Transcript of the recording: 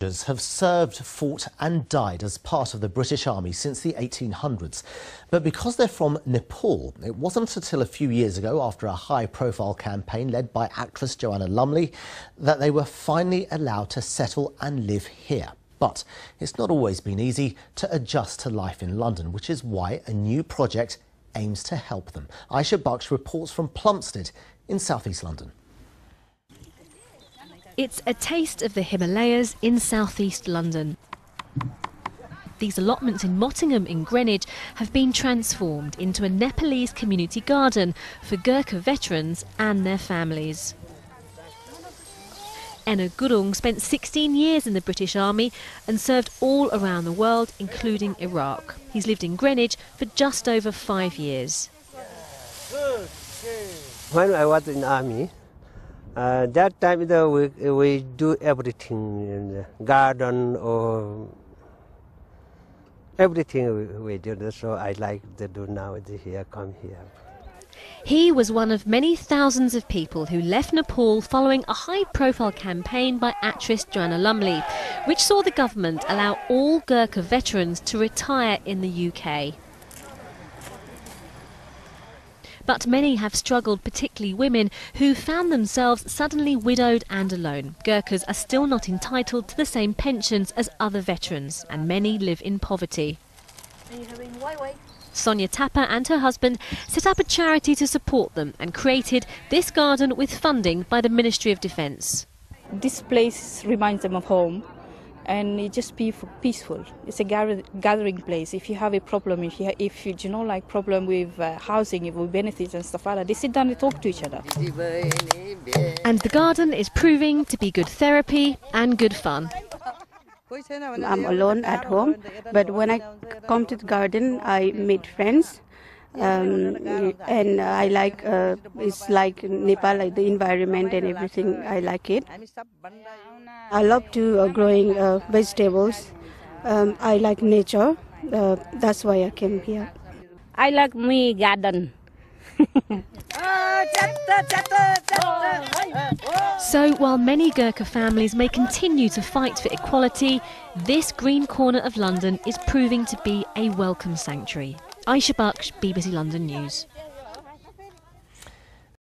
have served, fought and died as part of the British Army since the 1800s. But because they're from Nepal, it wasn't until a few years ago, after a high-profile campaign led by actress Joanna Lumley, that they were finally allowed to settle and live here. But it's not always been easy to adjust to life in London, which is why a new project aims to help them. Aisha Baksh reports from Plumstead in southeast London. It's a taste of the Himalayas in southeast London. These allotments in Mottingham in Greenwich have been transformed into a Nepalese community garden for Gurkha veterans and their families. Enna Gurung spent 16 years in the British Army and served all around the world, including Iraq. He's lived in Greenwich for just over five years. When I was in the army, uh, that time we, we do everything in the garden or everything we, we do. So I like to do now here, come here. He was one of many thousands of people who left Nepal following a high profile campaign by actress Joanna Lumley, which saw the government allow all Gurkha veterans to retire in the UK. But many have struggled, particularly women, who found themselves suddenly widowed and alone. Gurkhas are still not entitled to the same pensions as other veterans, and many live in poverty. Sonia Thapa and her husband set up a charity to support them and created this garden with funding by the Ministry of Defence. This place reminds them of home and it just be peaceful. It's a gathering place. If you have a problem, if you if you, you know like problem with uh, housing, with benefits and stuff like that, they sit down and talk to each other. And the garden is proving to be good therapy and good fun. I'm alone at home, but when I come to the garden, I meet friends. Um, and I like uh, it's like Nepal, like the environment and everything. I like it. I love to uh, growing uh, vegetables. Um, I like nature. Uh, that's why I came here. I like my garden. so while many Gurkha families may continue to fight for equality, this green corner of London is proving to be a welcome sanctuary. Aisha Baksh, BBC London News.